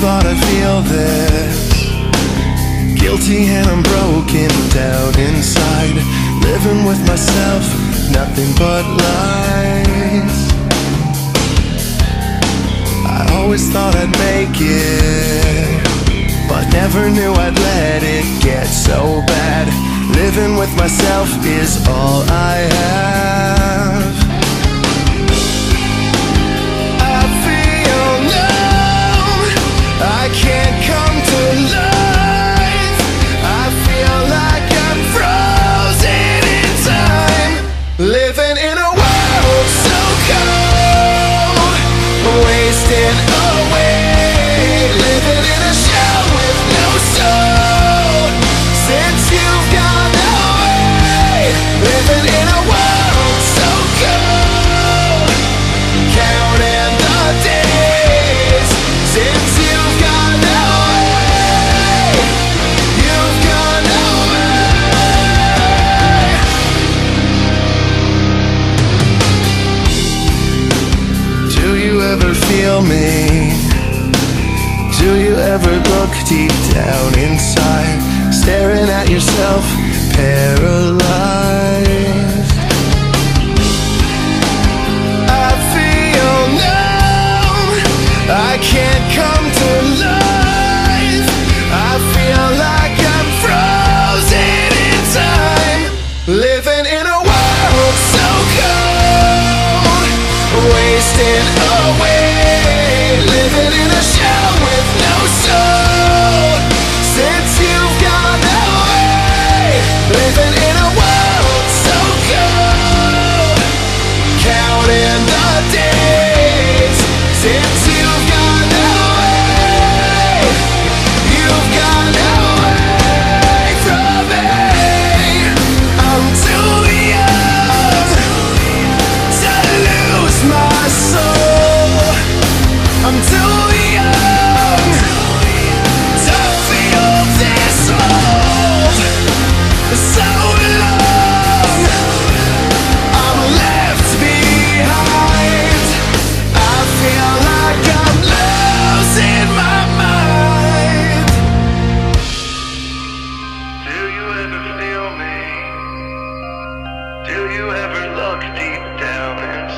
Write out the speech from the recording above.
Thought I'd feel this. Guilty and I'm broken down inside. Living with myself, nothing but lies. I always thought I'd make it But never knew I'd let it get so bad. Living with myself is all I have Living in a world so cold. Wasting away Living in me? Do you ever look deep down inside? Staring at yourself, paralyzed. I feel numb. I can't come to life. I feel like I'm frozen in time. Living in a world so cold. Wasting away. Living in a shell look deep down